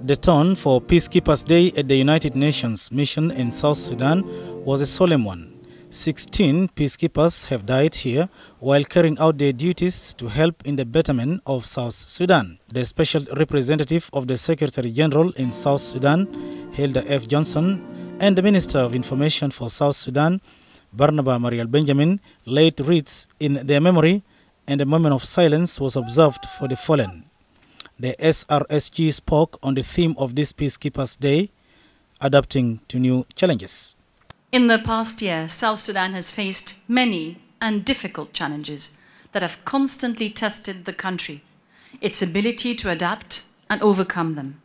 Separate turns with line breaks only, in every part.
The tone for Peacekeepers Day at the United Nations mission in South Sudan was a solemn one. 16 peacekeepers have died here while carrying out their duties to help in the betterment of South Sudan. The special representative of the Secretary General in South Sudan, Hilde F. Johnson, and the Minister of Information for South Sudan, Barnaba Marial Benjamin, laid wreaths in their memory and a moment of silence was observed for the fallen. The SRSG spoke on the theme of this Peacekeepers Day, adapting to new challenges.
In the past year, South Sudan has faced many and difficult challenges that have constantly tested the country, its ability to adapt and overcome them.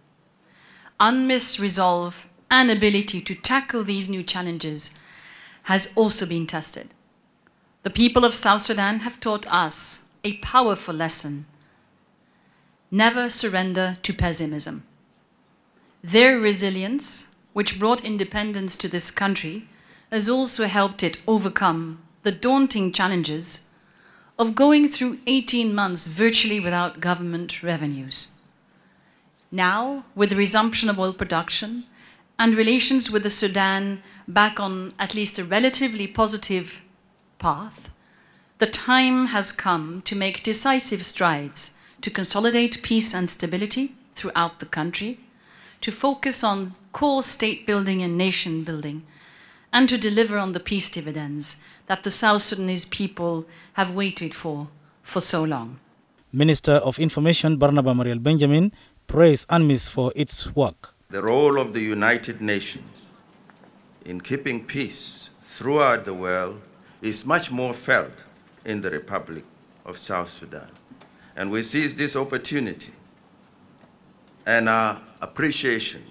UNMISS resolve and ability to tackle these new challenges has also been tested. The people of South Sudan have taught us a powerful lesson. Never surrender to pessimism. Their resilience, which brought independence to this country, has also helped it overcome the daunting challenges of going through 18 months virtually without government revenues. Now, with the resumption of oil production and relations with the Sudan back on at least a relatively positive path, the time has come to make decisive strides to consolidate peace and stability throughout the country, to focus on core state building and nation building, and to deliver on the peace dividends that the South Sudanese people have waited for for so long.
Minister of Information Barnaba Marial Benjamin praised UNMISS for its work.
The role of the United Nations in keeping peace throughout the world is much more felt in the Republic of South Sudan. And we seize this opportunity and our appreciation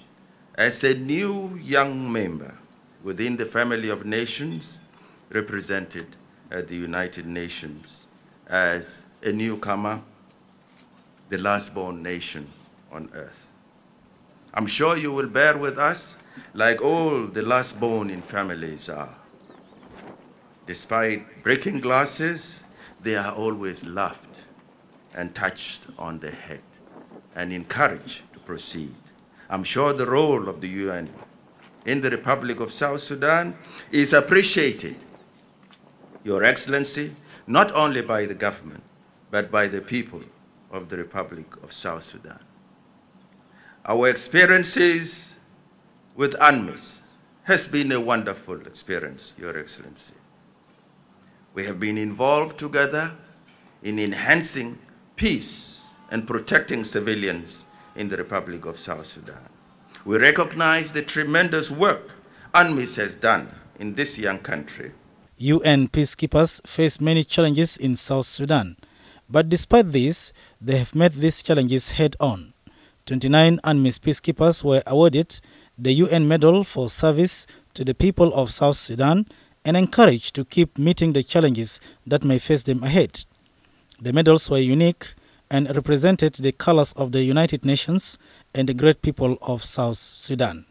as a new young member within the family of nations represented at the United Nations as a newcomer, the last born nation on earth. I'm sure you will bear with us like all the last born in families are. Despite breaking glasses, they are always laughed and touched on the head and encouraged to proceed. I'm sure the role of the UN in the Republic of South Sudan is appreciated, Your Excellency, not only by the government, but by the people of the Republic of South Sudan. Our experiences with UNMISS has been a wonderful experience, Your Excellency. We have been involved together in enhancing peace and protecting civilians in the Republic of South Sudan. We recognize the tremendous work UNMISS has done in this young country.
UN peacekeepers face many challenges in South Sudan, but despite this, they have met these challenges head on. 29 UNMISS peacekeepers were awarded the UN Medal for Service to the people of South Sudan and encouraged to keep meeting the challenges that may face them ahead. The medals were unique and represented the colors of the United Nations and the great people of South Sudan.